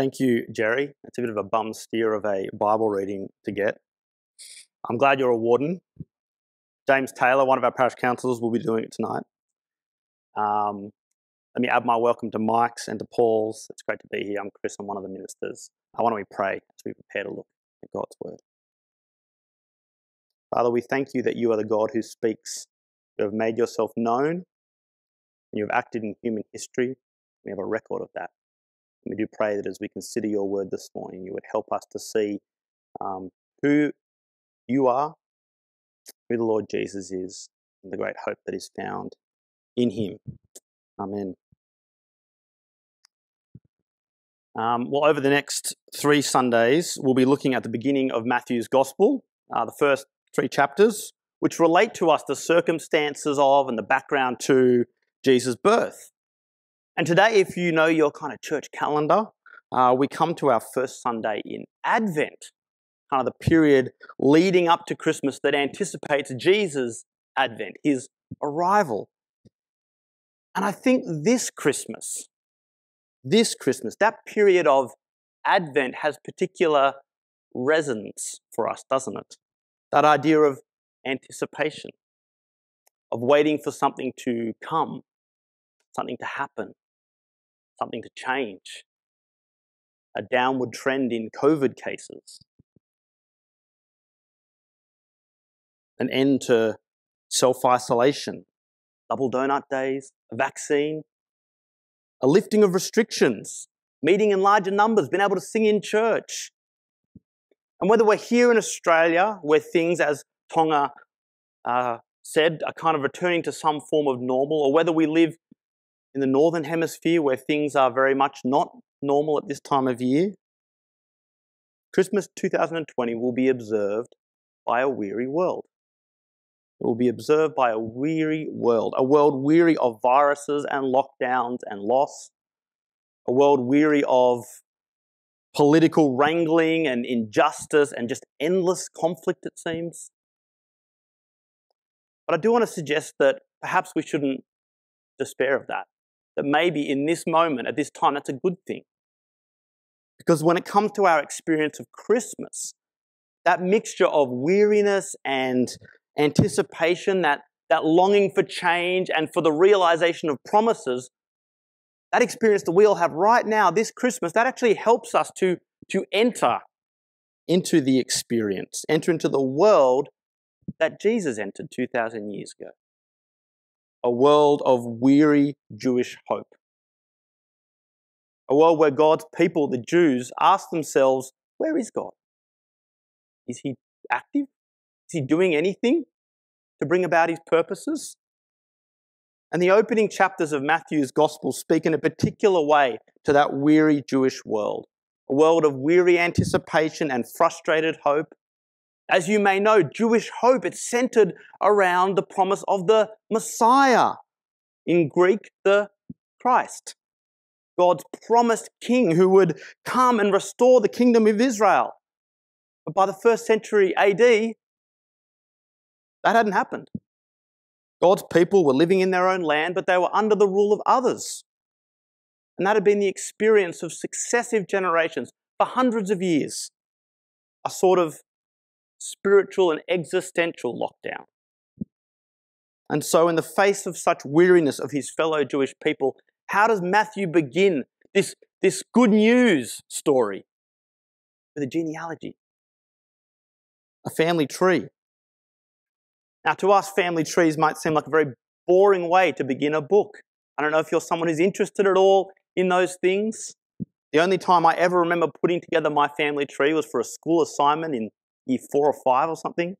Thank you, Jerry. It's a bit of a bum steer of a Bible reading to get. I'm glad you're a warden. James Taylor, one of our parish councillors, will be doing it tonight. Um, let me add my welcome to Mike's and to Paul's. It's great to be here. I'm Chris, I'm one of the ministers. I want to we pray as we prepare to look at God's Word. Father, we thank you that you are the God who speaks. You have made yourself known, and you have acted in human history. We have a record of that. And we do pray that as we consider your word this morning, you would help us to see um, who you are, who the Lord Jesus is, and the great hope that is found in him. Amen. Um, well, over the next three Sundays, we'll be looking at the beginning of Matthew's Gospel, uh, the first three chapters, which relate to us the circumstances of and the background to Jesus' birth. And today, if you know your kind of church calendar, uh, we come to our first Sunday in Advent, kind of the period leading up to Christmas that anticipates Jesus' advent, his arrival. And I think this Christmas, this Christmas, that period of Advent has particular resonance for us, doesn't it? That idea of anticipation, of waiting for something to come, something to happen, something to change, a downward trend in COVID cases, an end to self isolation, double donut days, a vaccine, a lifting of restrictions, meeting in larger numbers, being able to sing in church. And whether we're here in Australia, where things, as Tonga uh, said, are kind of returning to some form of normal, or whether we live in the northern hemisphere where things are very much not normal at this time of year, Christmas 2020 will be observed by a weary world. It will be observed by a weary world, a world weary of viruses and lockdowns and loss, a world weary of political wrangling and injustice and just endless conflict, it seems. But I do want to suggest that perhaps we shouldn't despair of that that maybe in this moment, at this time, that's a good thing. Because when it comes to our experience of Christmas, that mixture of weariness and anticipation, that, that longing for change and for the realization of promises, that experience that we all have right now, this Christmas, that actually helps us to, to enter into the experience, enter into the world that Jesus entered 2,000 years ago a world of weary Jewish hope. A world where God's people, the Jews, ask themselves, where is God? Is he active? Is he doing anything to bring about his purposes? And the opening chapters of Matthew's Gospel speak in a particular way to that weary Jewish world, a world of weary anticipation and frustrated hope, as you may know, Jewish hope, it's centered around the promise of the Messiah. In Greek, the Christ. God's promised king who would come and restore the kingdom of Israel. But by the first century AD, that hadn't happened. God's people were living in their own land, but they were under the rule of others. And that had been the experience of successive generations for hundreds of years. A sort of spiritual and existential lockdown. And so, in the face of such weariness of his fellow Jewish people, how does Matthew begin this, this good news story? With a genealogy, a family tree. Now, to us, family trees might seem like a very boring way to begin a book. I don't know if you're someone who's interested at all in those things. The only time I ever remember putting together my family tree was for a school assignment in year four or five or something.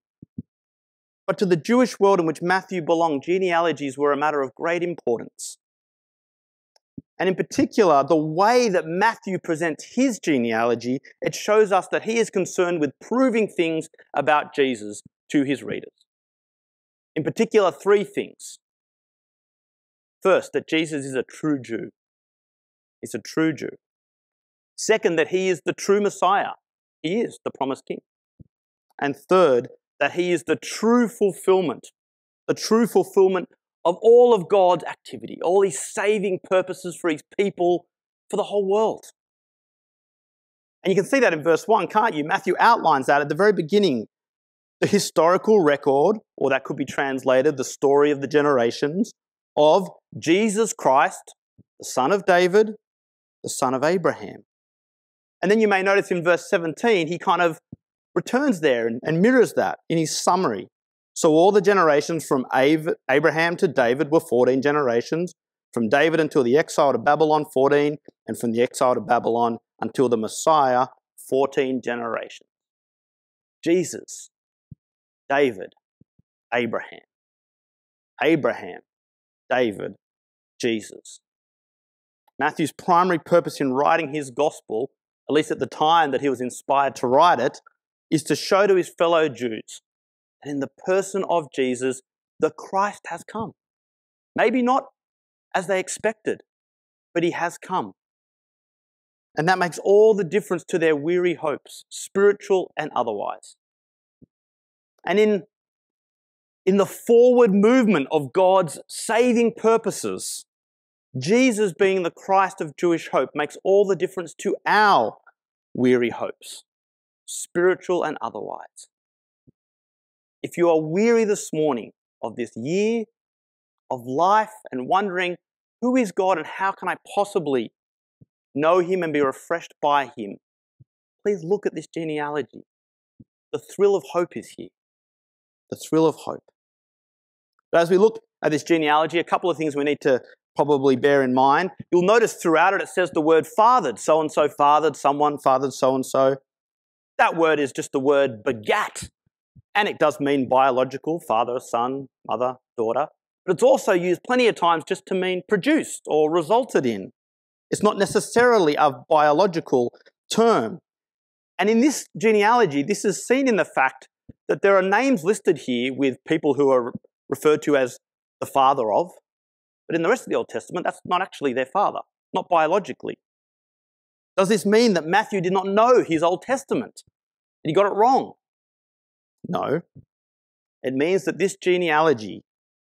But to the Jewish world in which Matthew belonged, genealogies were a matter of great importance. And in particular, the way that Matthew presents his genealogy, it shows us that he is concerned with proving things about Jesus to his readers. In particular, three things. First, that Jesus is a true Jew. He's a true Jew. Second, that he is the true Messiah. He is the promised king. And third, that he is the true fulfillment, the true fulfillment of all of God's activity, all his saving purposes for his people, for the whole world. And you can see that in verse 1, can't you? Matthew outlines that at the very beginning. The historical record, or that could be translated the story of the generations, of Jesus Christ, the son of David, the son of Abraham. And then you may notice in verse 17, he kind of returns there and, and mirrors that in his summary. So all the generations from Abraham to David were 14 generations, from David until the exile to Babylon, 14, and from the exile to Babylon until the Messiah, 14 generations. Jesus, David, Abraham. Abraham, David, Jesus. Matthew's primary purpose in writing his gospel, at least at the time that he was inspired to write it, is to show to his fellow Jews that in the person of Jesus, the Christ has come. Maybe not as they expected, but he has come. And that makes all the difference to their weary hopes, spiritual and otherwise. And in, in the forward movement of God's saving purposes, Jesus being the Christ of Jewish hope makes all the difference to our weary hopes, spiritual and otherwise. If you are weary this morning of this year, of life, and wondering who is God and how can I possibly know Him and be refreshed by Him, please look at this genealogy. The thrill of hope is here. The thrill of hope. But as we look at this genealogy, a couple of things we need to probably bear in mind. You'll notice throughout it, it says the word fathered. So and so fathered, someone fathered so and so. That word is just the word begat. And it does mean biological father, son, mother, daughter. But it's also used plenty of times just to mean produced or resulted in. It's not necessarily a biological term. And in this genealogy, this is seen in the fact that there are names listed here with people who are referred to as the father of, but in the rest of the Old Testament, that's not actually their father, not biologically. Does this mean that Matthew did not know his Old Testament? That he got it wrong? No. It means that this genealogy,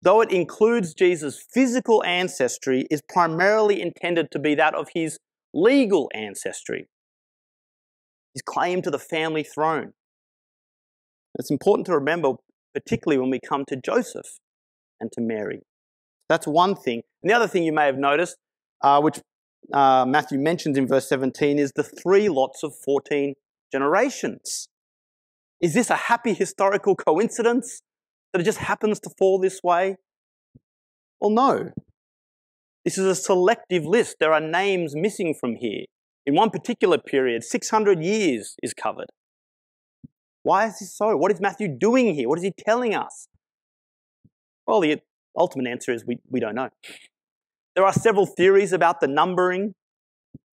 though it includes Jesus' physical ancestry, is primarily intended to be that of his legal ancestry, his claim to the family throne. It's important to remember, particularly when we come to Joseph and to Mary. That's one thing. And the other thing you may have noticed, uh, which uh, Matthew mentions in verse 17, is the three lots of 14 generations. Is this a happy historical coincidence that it just happens to fall this way? Well, no. This is a selective list. There are names missing from here. In one particular period, 600 years is covered. Why is this so? What is Matthew doing here? What is he telling us? Well, the ultimate answer is we, we don't know. There are several theories about the numbering,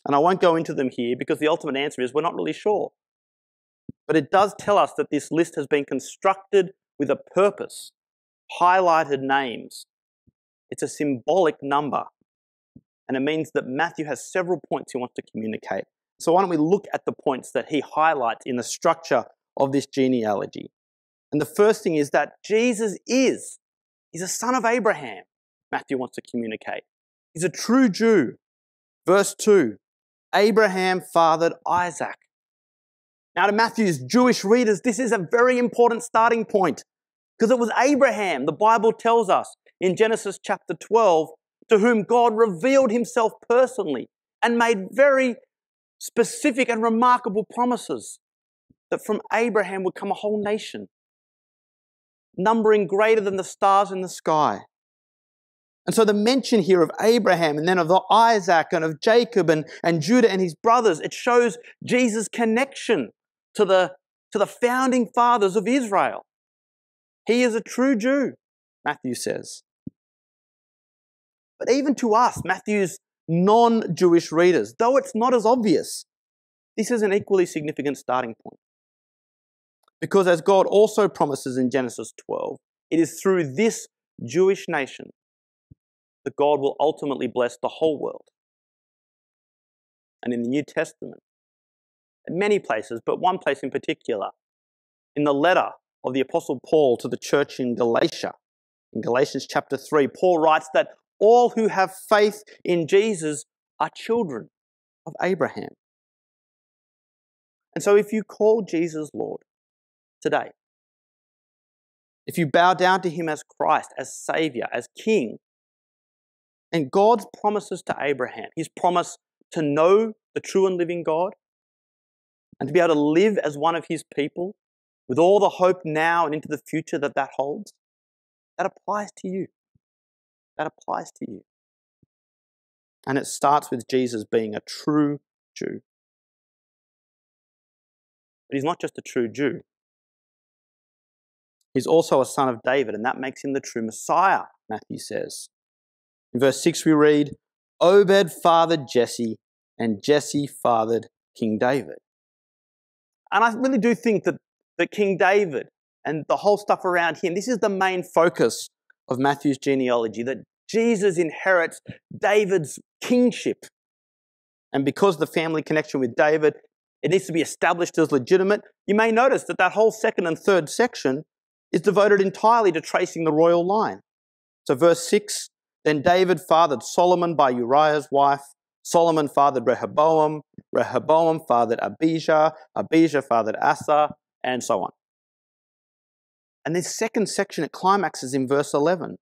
and I won't go into them here because the ultimate answer is we're not really sure. But it does tell us that this list has been constructed with a purpose, highlighted names. It's a symbolic number, and it means that Matthew has several points he wants to communicate. So why don't we look at the points that he highlights in the structure of this genealogy? And the first thing is that Jesus is He's a son of Abraham, Matthew wants to communicate. He's a true Jew. Verse 2 Abraham fathered Isaac. Now, to Matthew's Jewish readers, this is a very important starting point because it was Abraham, the Bible tells us in Genesis chapter 12, to whom God revealed himself personally and made very specific and remarkable promises that from Abraham would come a whole nation numbering greater than the stars in the sky. And so the mention here of Abraham and then of Isaac and of Jacob and, and Judah and his brothers, it shows Jesus' connection to the, to the founding fathers of Israel. He is a true Jew, Matthew says. But even to us, Matthew's non Jewish readers, though it's not as obvious, this is an equally significant starting point. Because as God also promises in Genesis 12, it is through this Jewish nation that God will ultimately bless the whole world. And in the New Testament, many places, but one place in particular, in the letter of the Apostle Paul to the church in Galatia, in Galatians chapter 3, Paul writes that all who have faith in Jesus are children of Abraham. And so if you call Jesus Lord today, if you bow down to him as Christ, as Savior, as King, and God's promises to Abraham, his promise to know the true and living God, and to be able to live as one of his people with all the hope now and into the future that that holds, that applies to you. That applies to you. And it starts with Jesus being a true Jew. But he's not just a true Jew. He's also a son of David, and that makes him the true Messiah, Matthew says. In verse 6, we read, Obed fathered Jesse, and Jesse fathered King David. And I really do think that, that King David and the whole stuff around him, this is the main focus of Matthew's genealogy that Jesus inherits David's kingship. And because the family connection with David, it needs to be established as legitimate. You may notice that that whole second and third section is devoted entirely to tracing the royal line. So, verse 6 Then David fathered Solomon by Uriah's wife. Solomon fathered Rehoboam. Rehoboam fathered Abijah. Abijah fathered Asa, and so on. And this second section, it climaxes in verse 11.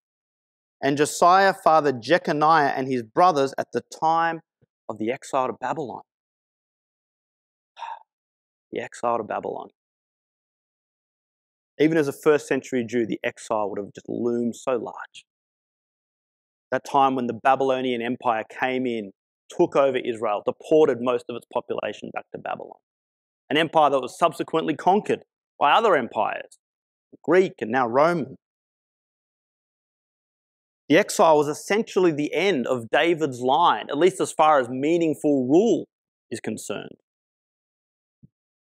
And Josiah fathered Jeconiah and his brothers at the time of the exile to Babylon. The exile to Babylon. Even as a first century Jew, the exile would have just loomed so large. That time when the Babylonian Empire came in, took over Israel, deported most of its population back to Babylon. An empire that was subsequently conquered by other empires, Greek and now Roman. The exile was essentially the end of David's line, at least as far as meaningful rule is concerned.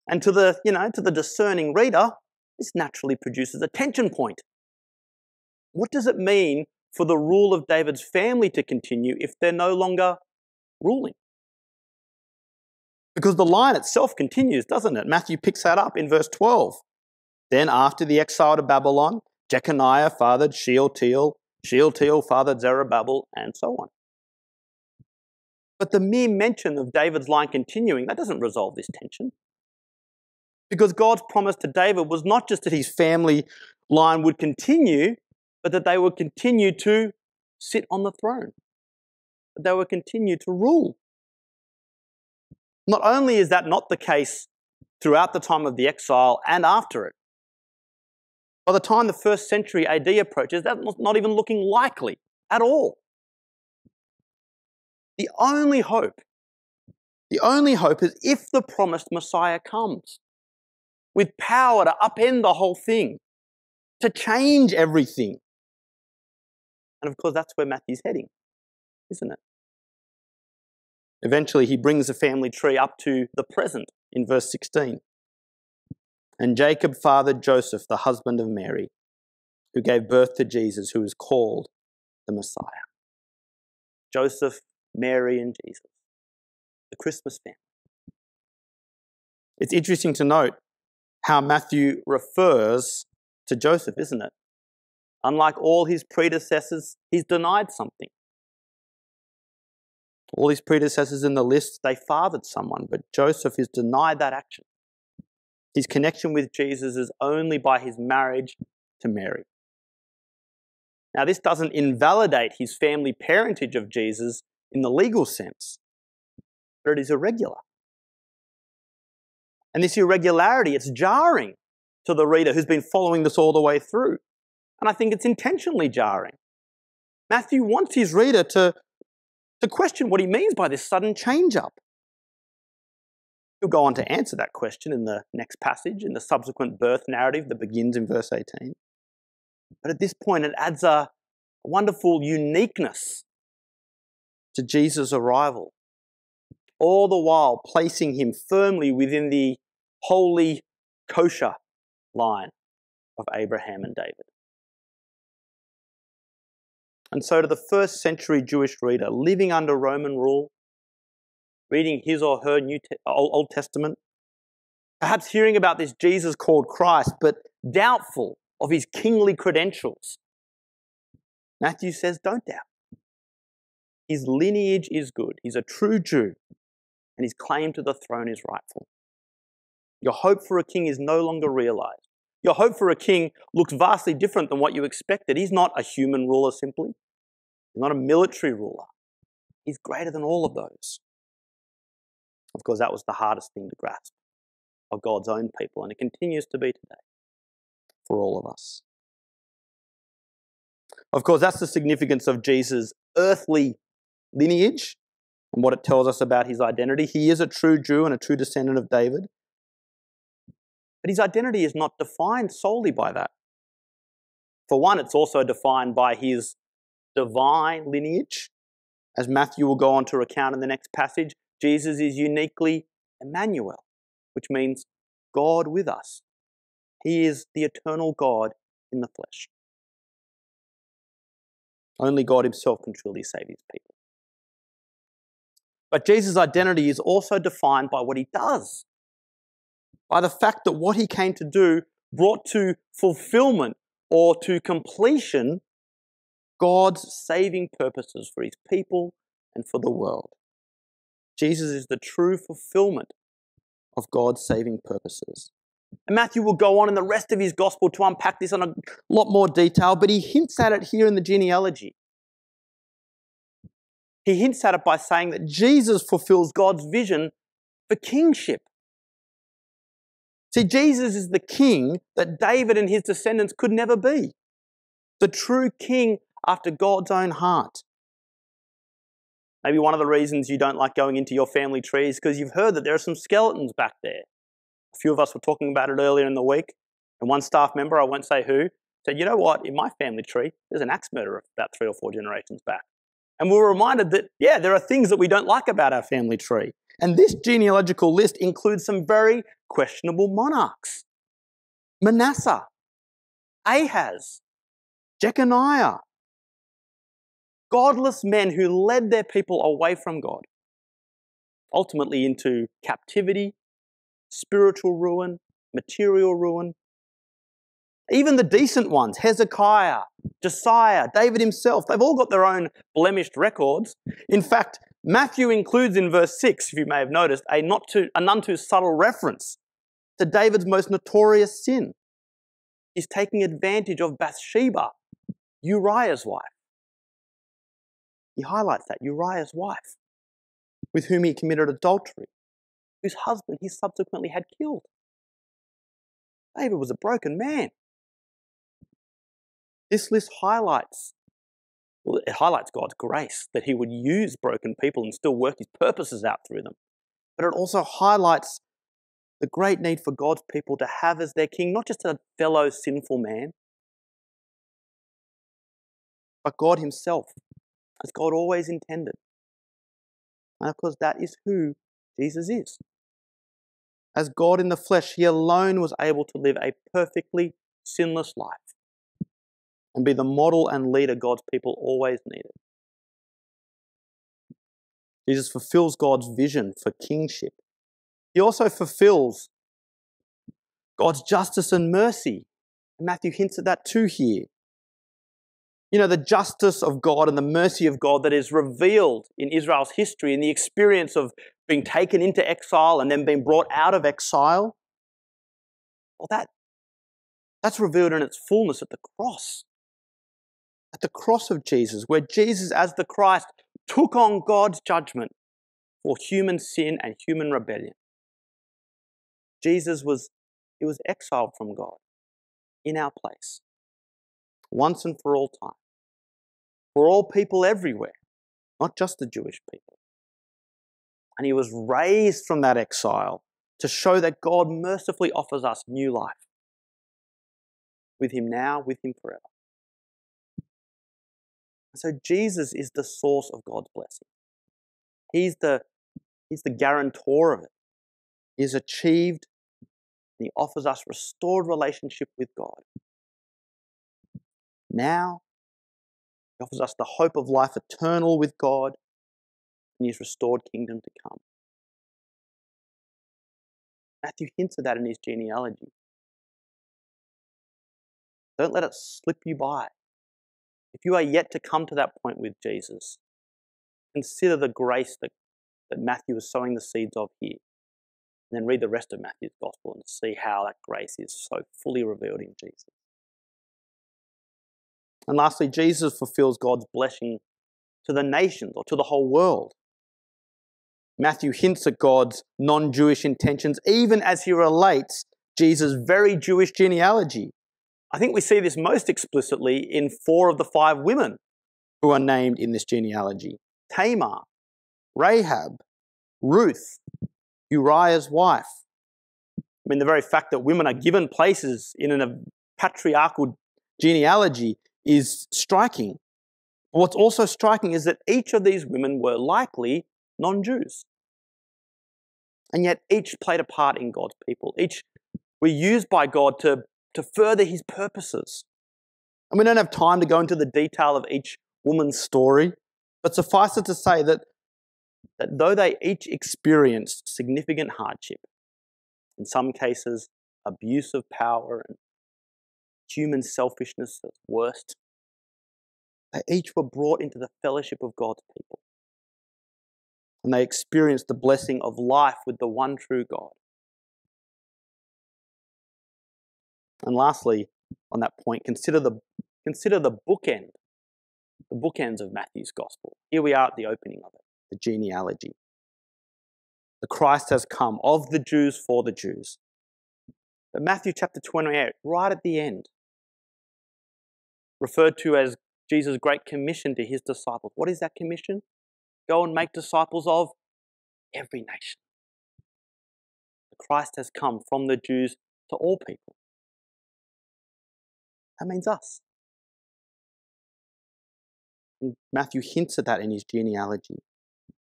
And to the, you know, to the discerning reader, this naturally produces a tension point. What does it mean for the rule of David's family to continue if they're no longer ruling? Because the line itself continues, doesn't it? Matthew picks that up in verse 12. Then, after the exile to Babylon, Jeconiah fathered Shealtiel, Shealtiel fathered Zerubbabel, and so on. But the mere mention of David's line continuing, that doesn't resolve this tension. Because God's promise to David was not just that his family line would continue, but that they would continue to sit on the throne, they will continue to rule. Not only is that not the case throughout the time of the exile and after it, by the time the first century AD approaches, that's not even looking likely at all. The only hope, the only hope is if the promised Messiah comes with power to upend the whole thing, to change everything. And of course, that's where Matthew's heading, isn't it? Eventually, he brings the family tree up to the present in verse 16. And Jacob fathered Joseph, the husband of Mary, who gave birth to Jesus, who is called the Messiah. Joseph, Mary, and Jesus, the Christmas family. It's interesting to note how Matthew refers to Joseph, isn't it? Unlike all his predecessors, he's denied something. All his predecessors in the list, they fathered someone, but Joseph is denied that action. His connection with Jesus is only by his marriage to Mary. Now, this doesn't invalidate his family parentage of Jesus in the legal sense, but it is irregular. And this irregularity, it's jarring to the reader who's been following this all the way through. And I think it's intentionally jarring. Matthew wants his reader to, to question what he means by this sudden change up. He'll go on to answer that question in the next passage, in the subsequent birth narrative that begins in verse 18. But at this point, it adds a wonderful uniqueness to Jesus' arrival, all the while placing him firmly within the holy, kosher line of Abraham and David. And so, to the first century Jewish reader living under Roman rule, reading his or her New Te- Old Testament, perhaps hearing about this Jesus called Christ, but doubtful of his kingly credentials, Matthew says, Don't doubt. His lineage is good. He's a true Jew, and his claim to the throne is rightful. Your hope for a king is no longer realized. Your hope for a king looks vastly different than what you expected. He's not a human ruler simply, he's not a military ruler. He's greater than all of those. Of course, that was the hardest thing to grasp of God's own people, and it continues to be today for all of us. Of course, that's the significance of Jesus' earthly lineage and what it tells us about his identity. He is a true Jew and a true descendant of David. But his identity is not defined solely by that. For one, it's also defined by his divine lineage. As Matthew will go on to recount in the next passage, Jesus is uniquely Emmanuel, which means God with us. He is the eternal God in the flesh. Only God Himself can truly save His people. But Jesus' identity is also defined by what He does, by the fact that what He came to do brought to fulfillment or to completion God's saving purposes for His people and for the world. Jesus is the true fulfillment of God's saving purposes. And Matthew will go on in the rest of his gospel to unpack this in a lot more detail, but he hints at it here in the genealogy. He hints at it by saying that Jesus fulfills God's vision for kingship. See, Jesus is the king that David and his descendants could never be. The true king after God's own heart. Maybe one of the reasons you don't like going into your family tree is because you've heard that there are some skeletons back there. A few of us were talking about it earlier in the week, and one staff member, I won't say who, said, You know what? In my family tree, there's an axe murderer about three or four generations back. And we were reminded that, yeah, there are things that we don't like about our family tree. And this genealogical list includes some very questionable monarchs Manasseh, Ahaz, Jeconiah, godless men who led their people away from God, ultimately into captivity spiritual ruin, material ruin. Even the decent ones, Hezekiah, Josiah, David himself, they've all got their own blemished records. In fact, Matthew includes in verse 6, if you may have noticed, a, not too, a none too subtle reference to David's most notorious sin. He's taking advantage of Bathsheba, Uriah's wife. Highlights that, Uriah's wife, with whom he committed adultery whose husband he subsequently had killed. David was a broken man. This list highlights, well, it highlights God's grace that he would use broken people and still work his purposes out through them. But it also highlights the great need for God's people to have as their king not just a fellow sinful man, but God Himself, as God always intended. Uh, and of course, that is who Jesus is. As God in the flesh, He alone was able to live a perfectly sinless life and be the model and leader God's people always needed. Jesus fulfills God's vision for kingship. He also fulfills God's justice and mercy. Matthew hints at that too here. You know, the justice of God and the mercy of God that is revealed in Israel's history in the experience of being taken into exile and then being brought out of exile. Well, that, that's revealed in its fullness at the cross. At the cross of Jesus, where Jesus, as the Christ, took on God's judgment for human sin and human rebellion. Jesus was, he was exiled from God in our place, once and for all time, for all people everywhere, not just the Jewish people and he was raised from that exile to show that God mercifully offers us new life. With him now, with him forever. So Jesus is the source of God's blessing. He's the, he's the guarantor of it. He's achieved and he offers us restored relationship with God. Now, offers us the hope of life eternal with God and his restored kingdom to come. Matthew hints at that in his genealogy. Don't let it slip you by. If you are yet to come to that point with Jesus, consider the grace that, that Matthew is sowing the seeds of here. And then read the rest of Matthew's gospel and see how that grace is so fully revealed in Jesus. And lastly, Jesus fulfills God's blessing to the nations or to the whole world. Matthew hints at God's non Jewish intentions, even as he relates Jesus' very Jewish genealogy. I think we see this most explicitly in four of the five women who are named in this genealogy Tamar, Rahab, Ruth, Uriah's wife. I mean, the very fact that women are given places in a patriarchal genealogy is striking. What's also striking is that each of these women were likely non Jews. And yet each played a part in God's people. Each were used by God to, to further his purposes. And we don't have time to go into the detail of each woman's story, but suffice it to say that, that though they each experienced significant hardship, in some cases, abuse of power and human selfishness at worst, they each were brought into the fellowship of God's people. And they experienced the blessing of life with the one true God. And lastly, on that point, consider the, consider the bookend, the bookends of Matthew's gospel. Here we are at the opening of it, the genealogy. The Christ has come of the Jews for the Jews. But Matthew chapter 28, right at the end, referred to as Jesus' great commission to his disciples. What is that commission? Go and make disciples of every nation. Christ has come from the Jews to all people. That means us. And Matthew hints at that in his genealogy.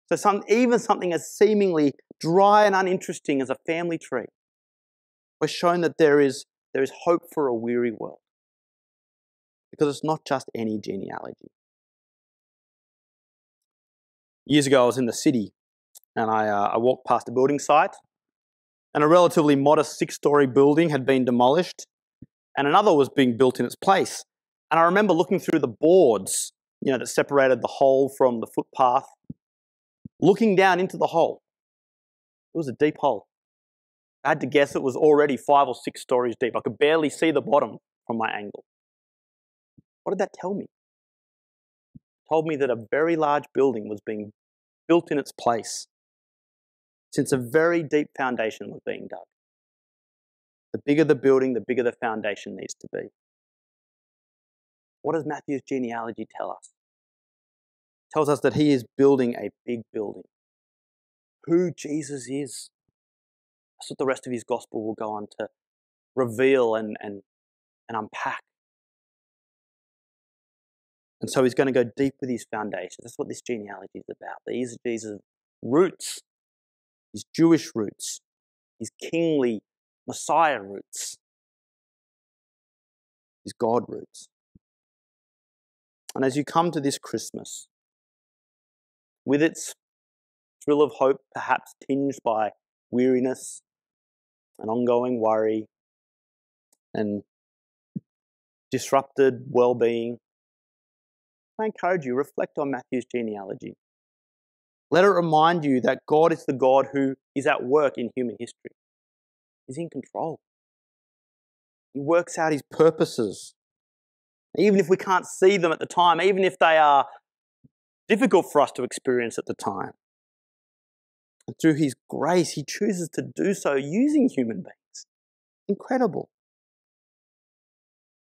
So some, even something as seemingly dry and uninteresting as a family tree, we're shown that there is, there is hope for a weary world because it's not just any genealogy. Years ago, I was in the city and I, uh, I walked past a building site, and a relatively modest six story building had been demolished, and another was being built in its place. And I remember looking through the boards, you know, that separated the hole from the footpath, looking down into the hole. It was a deep hole. I had to guess it was already five or six stories deep. I could barely see the bottom from my angle. What did that tell me? It told me that a very large building was being built in its place since a very deep foundation was being dug. The bigger the building, the bigger the foundation needs to be. What does Matthew's genealogy tell us? It tells us that he is building a big building. Who Jesus is. That's what the rest of his gospel will go on to reveal and, and, and unpack. And so he's going to go deep with his foundations. That's what this genealogy is about. These are Jesus' roots, his Jewish roots, his kingly Messiah roots, his God roots. And as you come to this Christmas, with its thrill of hope perhaps tinged by weariness and ongoing worry and disrupted well being, I encourage you, reflect on Matthew's genealogy. Let it remind you that God is the God who is at work in human history. He's in control. He works out his purposes. Even if we can't see them at the time, even if they are difficult for us to experience at the time. And through his grace, he chooses to do so using human beings. Incredible.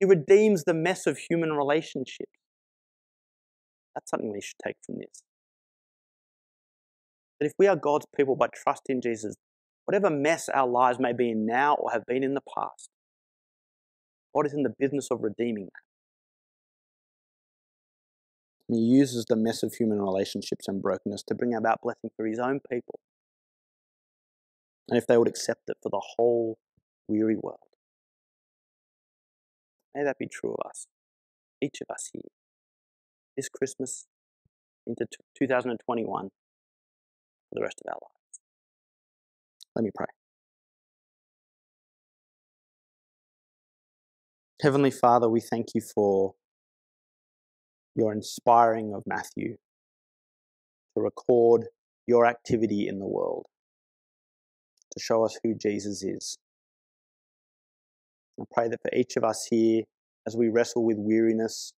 He redeems the mess of human relationships. That's something we should take from this. That if we are God's people by trust in Jesus, whatever mess our lives may be in now or have been in the past, God is in the business of redeeming that. And He uses the mess of human relationships and brokenness to bring about blessing for His own people. And if they would accept it for the whole weary world. May that be true of us, each of us here this Christmas into 2021 for the rest of our lives. Let me pray. Heavenly Father, we thank you for your inspiring of Matthew to record your activity in the world, to show us who Jesus is. I pray that for each of us here, as we wrestle with weariness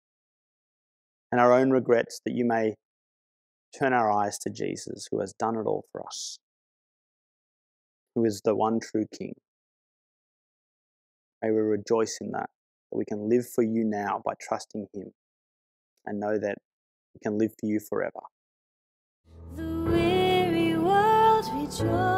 and our own regrets, that you may turn our eyes to Jesus, who has done it all for us, who is the one true King. May we rejoice in that, that we can live for you now by trusting Him and know that we can live for you forever. The weary world rejoices.